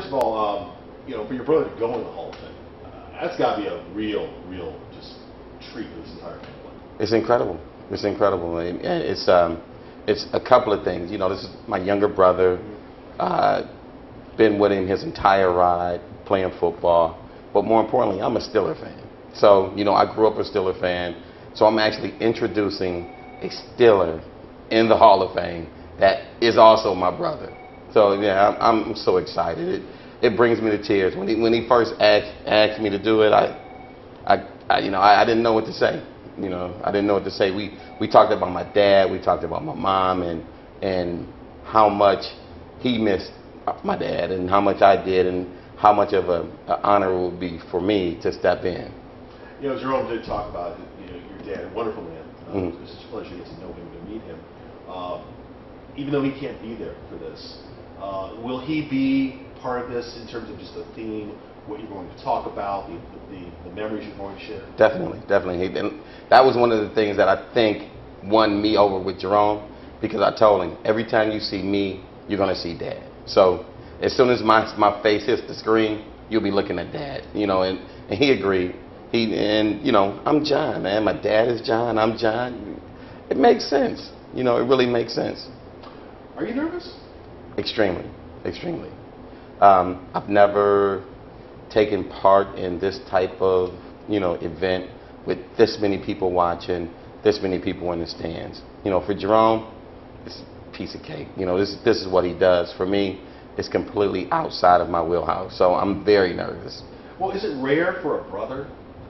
first of all, um, you know, for your brother to go in the Hall of Fame, uh, that's got to be a real, real just treat for this entire family. It's incredible. It's incredible. It's um, it's a couple of things. You know, this is my younger brother. Uh, been with him his entire ride playing football. But more importantly, I'm a Steeler fan. So you know, I grew up a Steeler fan. So I'm actually introducing a Steeler in the Hall of Fame that is also my brother. So yeah, I'm, I'm so excited. It, it brings me to tears. When he when he first asked asked me to do it, I, I, I you know I, I didn't know what to say. You know I didn't know what to say. We we talked about my dad. We talked about my mom and and how much he missed my dad and how much I did and how much of a, a honor it would be for me to step in. You know, Jerome did talk about you know, your dad, wonderful man. Uh, Mhm. It was such a pleasure to get to know him, to meet him. Um, even though he can't be there for this, uh, will he be part of this in terms of just the theme, what you're going to talk about, the, the, the memories you're going to share? Definitely, definitely. He- And that was one of the things that I think won me over with Jerome because I told him every time you see me, you're gonna see Dad. So as soon as my my face hits the screen, you'll be looking at Dad. You know, and, and he agreed. He and you know, I'm John, man. My dad is John. I'm John. It makes sense. You know, it really makes sense. Are you nervous? Extremely, extremely. Um, I've never taken part in this type of you know event with this many people watching, this many people in the stands. You know, for Jerome, it's a piece of cake. You know, this this is what he does. For me, it's completely outside of my wheelhouse. So I'm very nervous. Well, is it rare for a brother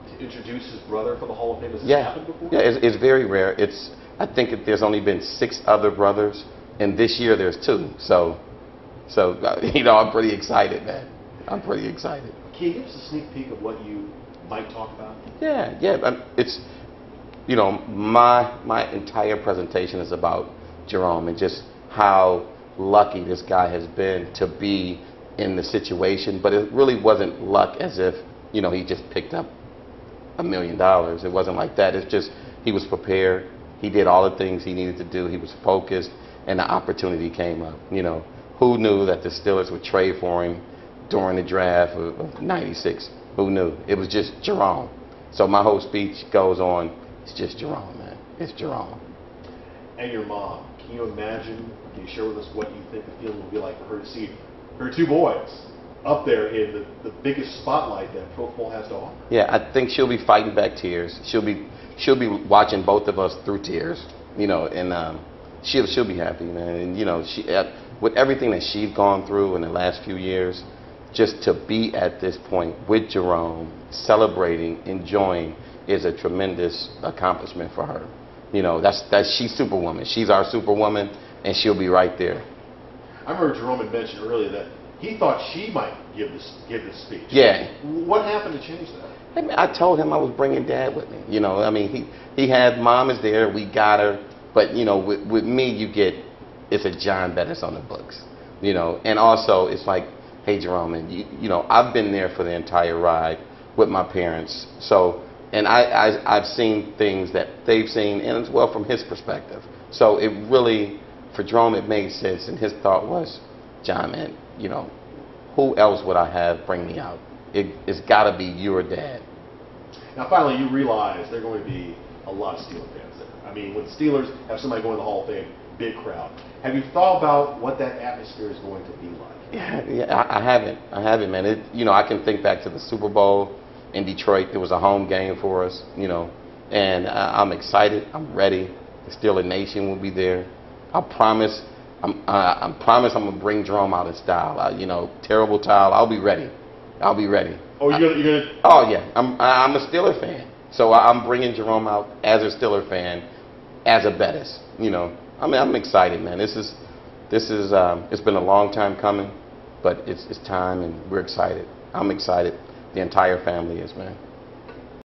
to introduce his brother for the Hall of Fame? Has this Yeah, happened before? yeah, it's, it's very rare. It's I think there's only been six other brothers, and this year there's two. So, so you know, I'm pretty excited, man. I'm pretty excited. Can you give us a sneak peek of what you might talk about? Yeah, yeah. It's you know my my entire presentation is about Jerome and just how lucky this guy has been to be in the situation. But it really wasn't luck as if you know he just picked up a million dollars. It wasn't like that. It's just he was prepared. He did all the things he needed to do. He was focused, and the opportunity came up. You know, who knew that the Steelers would trade for him during the draft of of '96? Who knew? It was just Jerome. So my whole speech goes on. It's just Jerome, man. It's Jerome. And your mom. Can you imagine? Can you share with us what you think the feeling will be like for her to see her two boys up there in the, the biggest spotlight that pro football has to offer? Yeah, I think she'll be fighting back tears. She'll be she'll be watching both of us through tears, you know, and um, she'll she'll be happy, man. And you know, she uh, with everything that she's gone through in the last few years, just to be at this point with Jerome, celebrating, enjoying, is a tremendous accomplishment for her. You know, that's that's she's superwoman. She's our superwoman, and she'll be right there. I remember Jerome had mentioned earlier that he thought she might give this give this speech. Yeah, What happened to change that? I, mean, I told him I was bringing dad with me. You know, I mean, he he had mom is there, we got her, but you know, with with me, you get it's a John Bettis on the books. You know, and also it's like, hey Jerome, and you, you know, I've been there for the entire ride with my parents, so and I, I I've seen things that they've seen, and as well from his perspective. So it really, for Jerome, it made sense, and his thought was, John, man, you know, who else would I have bring me out? It, it's got to be your dad. Now, finally, you realize there are going to be a lot of Steeler fans there. I mean, when Steelers have somebody going to the Hall of Fame, big crowd. Have you thought about what that atmosphere is going to be like? Yeah, yeah, I, haven't. I haven't, man. It, you know, I can think back to the Super Bowl in Detroit. There was a home game for us, you know, and I, I'm excited. I'm ready. The Steeler Nation will be there. I promise. I'm, I, I promise I'm gonna bring Jerome out in style. I, you know, terrible towel. I'll be ready. I'll be ready. Oh, you're you're to Oh yeah, I'm I'm a Steeler fan, so I'm bringing Jerome out as a Steeler fan, as a Bettis. You know, I mean I'm excited, man. This is this is um, it's been a long time coming, but it's it's time and we're excited. I'm excited. The entire family is, man.